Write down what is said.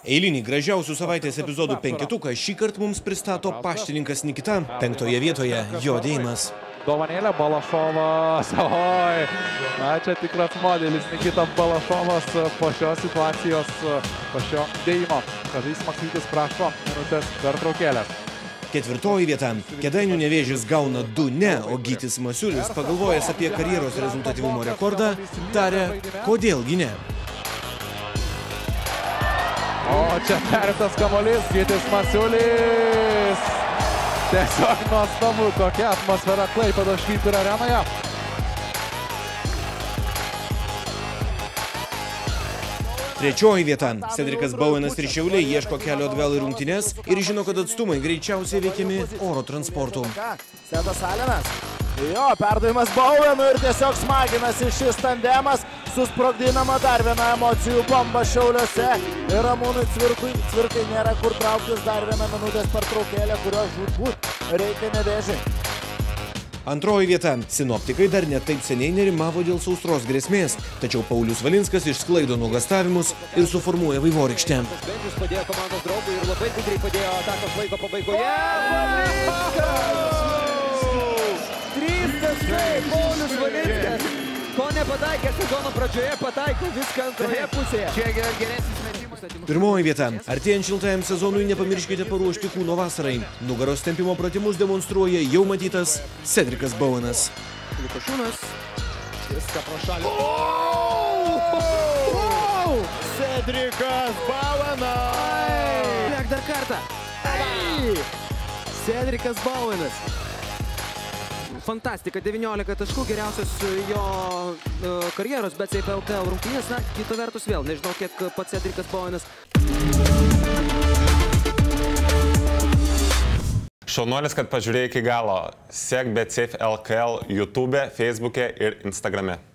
Eilinį gražiausių savaitės epizodų penketuką šį kartą mums pristato paštininkas Nikita, penktoje vietoje jo dėjimas. Dovanėlė Balašovas. Oi, na čia tikras modelis Nikita Balašovas po šios situacijos, po šio dėjimo. Kazys Maksytis prašo minutės per traukėlės. Ketvirtoji vieta. Kedainių nevėžis gauna du ne, o Gytis Masiulis, pagalvojęs apie karjeros rezultatyvumo rekordą, tarė, kodėlgi ne. O čia perimtas kamuolys, Gytis Masiulis. Tiesiog nuostabu, kokia atmosfera Klaipėdo Švytur arenoje. Trečioji vieta. Cedrikas Bowenas ir Šiauliai ieško kelio atgal į rungtynes ir žino, kad atstumai greičiausiai veikiami oro transportu. Sedas Alinas. Jo, perdavimas Bowenų ir tiesiog smaginasi šis tandemas. Susprogdinama dar viena emocijų bomba Šiauliuose. Ir Ramūnui Cvirkui, Cvirkai nėra kur trauktis dar vieną minutės pertraukėlę, kurios žūtbūt reikia nevėžiai. Antroji vieta. Sinoptikai dar netaip seniai nerimavo dėl sausros grėsmės, tačiau Paulius Valinskas išsklaido nuogastavimus ir suformuoja vaivorykštę. Bendžius padėjo komandos draugui ir labai gudriai padėjo atakos laiko pabaigoje. Trys nepataikė sezono pradžioje, pataiko viską antroje pusėje. Čia geresnis metimas. Pirmoji vieta. Artėjant šiltajam sezonui nepamirškite paruošti kūno vasarai. Nugaros tempimo pratimus demonstruoja jau matytas Cedrikas Bowenas. Lukašūnas. Viską pro šalį. Cedrikas Bowenas. Liek dar kartą. Cedrikas Bowenas. Fantastika, 19 taškų, geriausias jo e, karjeros, bet LKL rungtynės, na, kita vertus vėl, nežinau, kiek pats Cedrikas Bowenas. Šaunuolis, kad pažiūrėjai iki galo. Sek BetSafe LKL YouTube, Facebook'e ir Instagram'e.